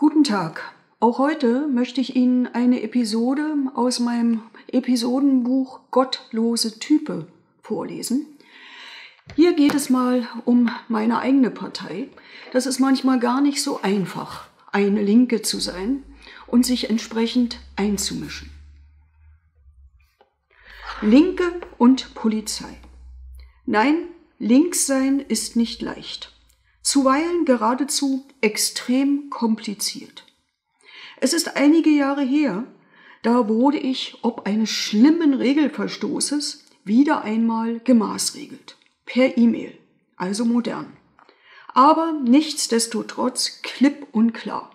Guten Tag. Auch heute möchte ich Ihnen eine Episode aus meinem Episodenbuch Gottlose Type vorlesen. Hier geht es mal um meine eigene Partei. Das ist manchmal gar nicht so einfach, eine Linke zu sein und sich entsprechend einzumischen. Linke und Polizei. Nein, links sein ist nicht leicht zuweilen geradezu extrem kompliziert. Es ist einige Jahre her, da wurde ich ob eines schlimmen Regelverstoßes wieder einmal gemaßregelt. Per E-Mail, also modern. Aber nichtsdestotrotz klipp und klar.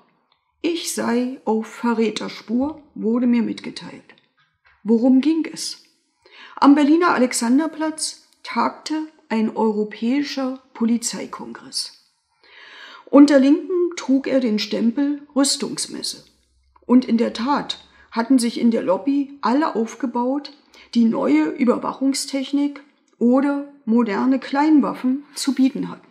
Ich sei auf Verräterspur, wurde mir mitgeteilt. Worum ging es? Am Berliner Alexanderplatz tagte ein europäischer Polizeikongress. Unter Linken trug er den Stempel Rüstungsmesse. Und in der Tat hatten sich in der Lobby alle aufgebaut, die neue Überwachungstechnik oder moderne Kleinwaffen zu bieten hatten.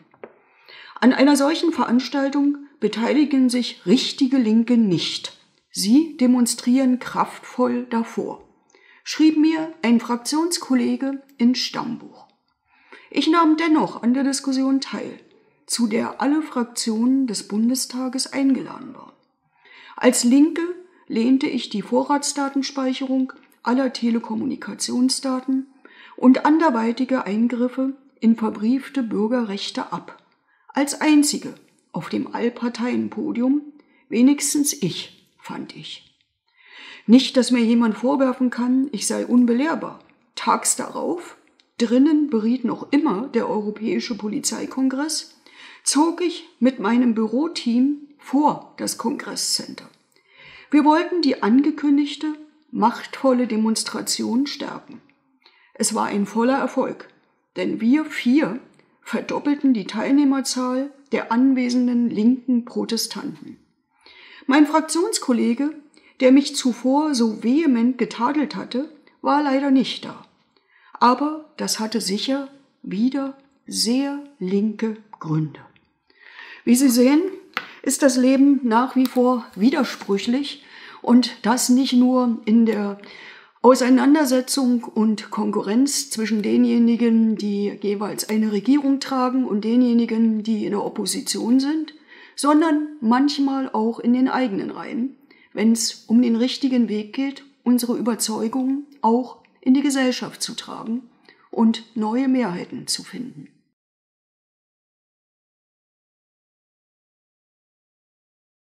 An einer solchen Veranstaltung beteiligen sich richtige Linke nicht. Sie demonstrieren kraftvoll davor, schrieb mir ein Fraktionskollege ins Stammbuch. Ich nahm dennoch an der Diskussion teil zu der alle Fraktionen des Bundestages eingeladen waren. Als Linke lehnte ich die Vorratsdatenspeicherung aller Telekommunikationsdaten und anderweitige Eingriffe in verbriefte Bürgerrechte ab. Als einzige auf dem Allparteienpodium, wenigstens ich, fand ich. Nicht, dass mir jemand vorwerfen kann, ich sei unbelehrbar. Tags darauf, drinnen beriet noch immer der Europäische Polizeikongress, zog ich mit meinem Büroteam vor das Kongresscenter. Wir wollten die angekündigte, machtvolle Demonstration stärken. Es war ein voller Erfolg, denn wir vier verdoppelten die Teilnehmerzahl der anwesenden linken Protestanten. Mein Fraktionskollege, der mich zuvor so vehement getadelt hatte, war leider nicht da. Aber das hatte sicher wieder sehr linke Gründe. Wie Sie sehen, ist das Leben nach wie vor widersprüchlich und das nicht nur in der Auseinandersetzung und Konkurrenz zwischen denjenigen, die jeweils eine Regierung tragen und denjenigen, die in der Opposition sind, sondern manchmal auch in den eigenen Reihen, wenn es um den richtigen Weg geht, unsere Überzeugungen auch in die Gesellschaft zu tragen und neue Mehrheiten zu finden.